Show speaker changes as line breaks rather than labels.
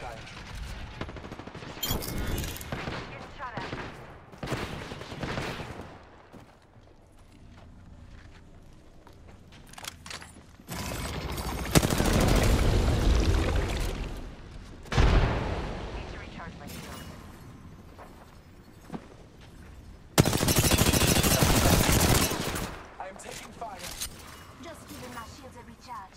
side. Just giving my shields a recharge.